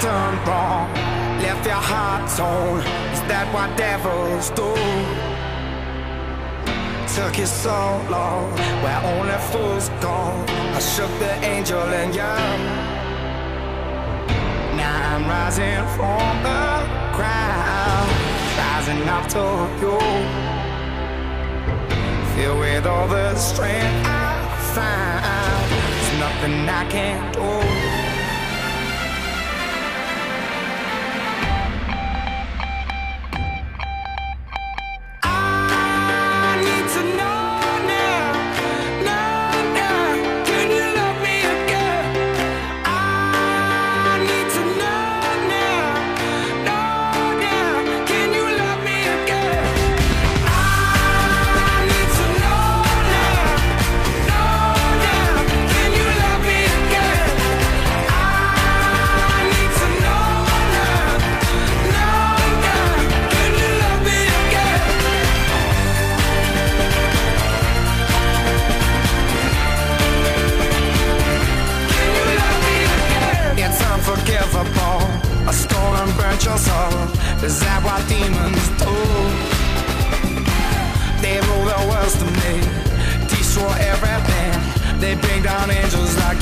done wrong? Left your heart torn. Is that what devils do? Took you so long, where only fools go. I shook the angel in you. Now I'm rising from the ground, rising up to you. Filled with all the strength I find, there's nothing I can't do. Is that what demons do? They rule the world to me, destroy everything. They bring down angels like